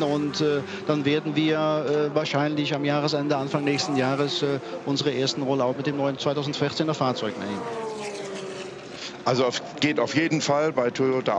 Und äh, dann werden wir äh, wahrscheinlich am Jahresende, Anfang nächsten Jahres, äh, unsere ersten Rollout mit dem neuen 2014er Fahrzeug nehmen. Also auf, geht auf jeden Fall bei Toyota